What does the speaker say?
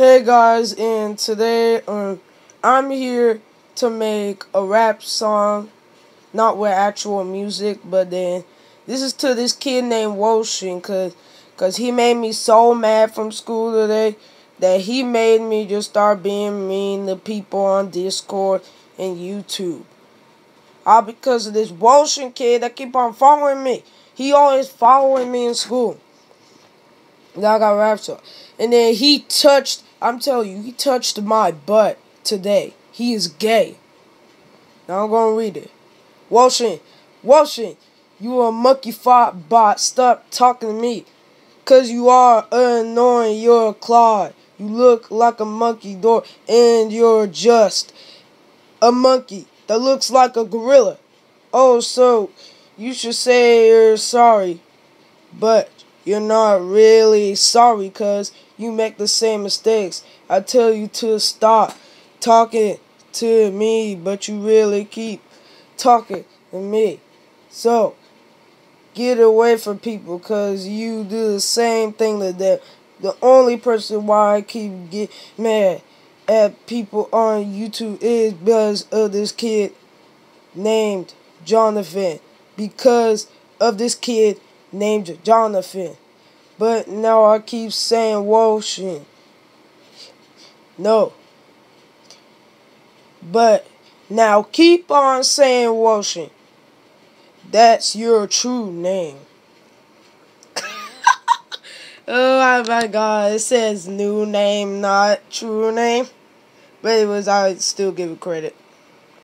Hey guys, and today um, I'm here to make a rap song, not with actual music, but then this is to this kid named Woshin, cause, cause he made me so mad from school today that he made me just start being mean to people on Discord and YouTube. All because of this Woshin kid that keep on following me. He always following me in school. I got rap song. And then he touched, I'm telling you, he touched my butt today. He is gay. Now I'm gonna read it. Woshin, Woshin, you a monkey fart bot. Stop talking to me. Cause you are annoying. You're a clod. You look like a monkey door and you're just a monkey that looks like a gorilla. Oh, so you should say you're sorry. But you're not really sorry because you make the same mistakes. I tell you to stop talking to me, but you really keep talking to me. So, get away from people because you do the same thing to them. The only person why I keep get mad at people on YouTube is because of this kid named Jonathan. Because of this kid named Jonathan. But now I keep saying Woshin. No. But now keep on saying Woshin. That's your true name. oh my god, it says new name, not true name. But it was, I still give it credit.